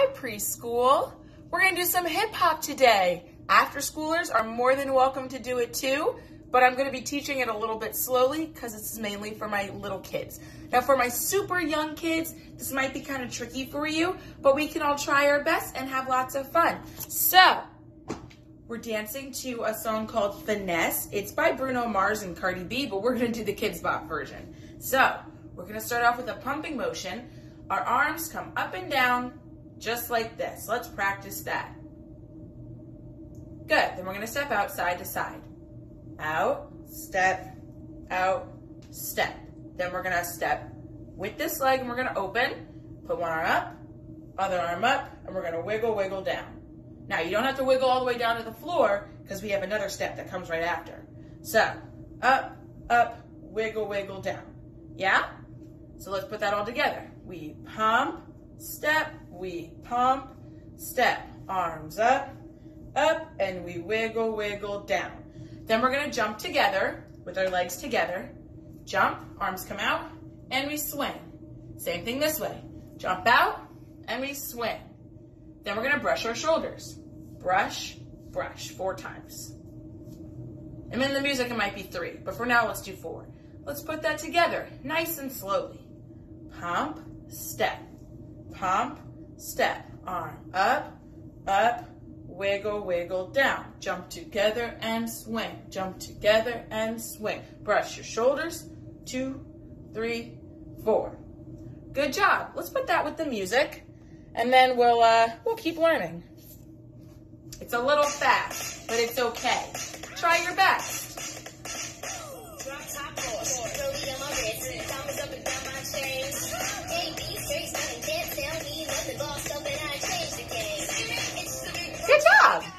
Hi, preschool. We're going to do some hip hop today. After schoolers are more than welcome to do it too, but I'm going to be teaching it a little bit slowly because is mainly for my little kids. Now, for my super young kids, this might be kind of tricky for you, but we can all try our best and have lots of fun. So, we're dancing to a song called Finesse. It's by Bruno Mars and Cardi B, but we're going to do the Kidz Bop version. So, we're going to start off with a pumping motion. Our arms come up and down just like this. Let's practice that. Good. Then we're going to step out side to side. Out, step, out, step. Then we're going to step with this leg and we're going to open. Put one arm up, other arm up, and we're going to wiggle, wiggle down. Now, you don't have to wiggle all the way down to the floor because we have another step that comes right after. So, up, up, wiggle, wiggle down. Yeah? So let's put that all together. We pump, step, we pump, step. Arms up, up, and we wiggle, wiggle down. Then we're gonna jump together with our legs together. Jump, arms come out, and we swing. Same thing this way. Jump out, and we swing. Then we're gonna brush our shoulders. Brush, brush, four times. And in the music, it might be three, but for now, let's do four. Let's put that together, nice and slowly. Pump, step, pump, step. Arm up, up, wiggle, wiggle down. Jump together and swing. Jump together and swing. Brush your shoulders. Two, three, four. Good job. Let's put that with the music, and then we'll uh, we'll keep learning. It's a little fast, but it's job.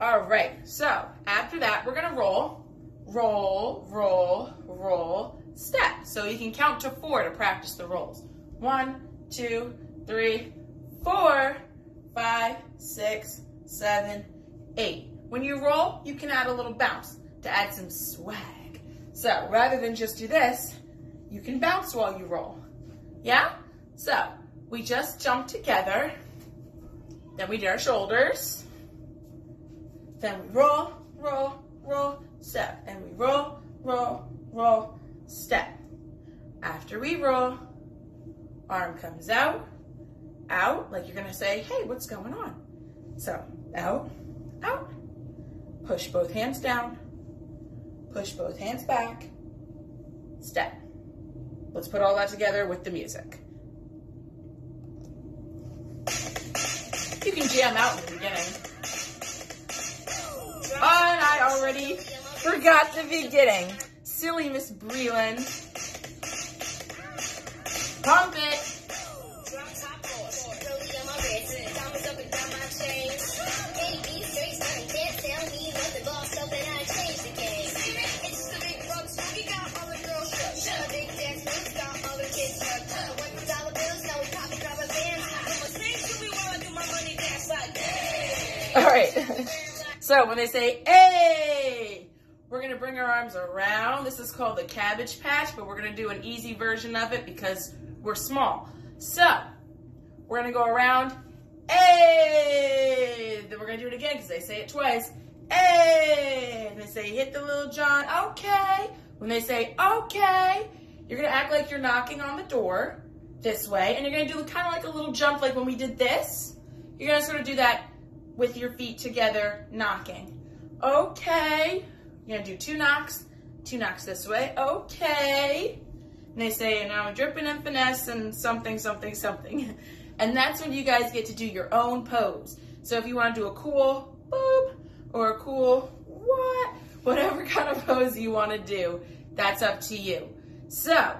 All right, so after that, we're gonna roll, roll, roll, roll, step. So you can count to four to practice the rolls. One, two, three, four, five, six, seven, eight. When you roll, you can add a little bounce to add some swag. So rather than just do this, you can bounce while you roll. Yeah? So we just jump together then we do our shoulders. Then we roll, roll, roll, step. And we roll, roll, roll, step. After we roll, arm comes out, out, like you're gonna say, hey, what's going on? So, out, out. Push both hands down, push both hands back, step. Let's put all that together with the music. You can jam out in the beginning. And I already forgot the beginning. Silly Miss Breland. Pump it. All right. so when they say, hey, we're going to bring our arms around. This is called the cabbage patch, but we're going to do an easy version of it because we're small. So we're going to go around, hey. Then we're going to do it again because they say it twice. Hey. And they say, hit the little John. Okay. When they say, okay, you're going to act like you're knocking on the door this way. And you're going to do kind of like a little jump like when we did this. You're going to sort of do that with your feet together, knocking. Okay. You're gonna do two knocks, two knocks this way. Okay. And they say, and now I'm dripping in finesse and something, something, something. And that's when you guys get to do your own pose. So if you wanna do a cool boop or a cool what, whatever kind of pose you wanna do, that's up to you. So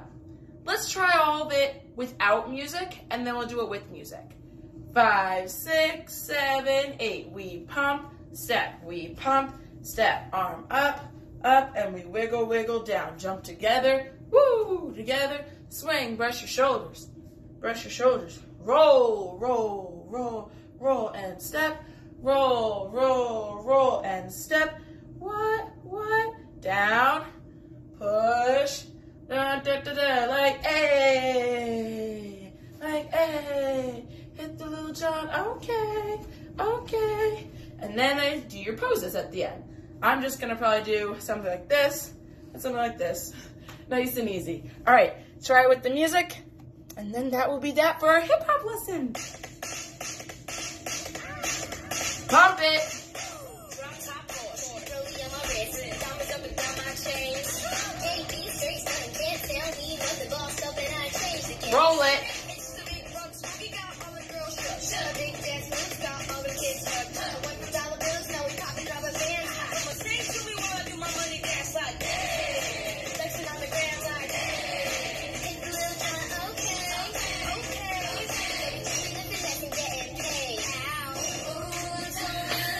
let's try all of it without music and then we'll do it with music. Five, six, seven, eight. We pump, step. We pump, step. Arm up, up, and we wiggle, wiggle down. Jump together, woo, together. Swing, brush your shoulders. Brush your shoulders. Roll, roll, roll, roll, and step. Roll, roll, roll, and step. What, what? Down, push, da, da, da, da, like, leg, hey, jog, okay, okay. And then I do your poses at the end. I'm just gonna probably do something like this and something like this. Nice and easy. All right, try it with the music, and then that will be that for our hip hop lesson. Pump it. Roll it.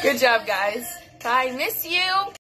Good job, guys. I miss you.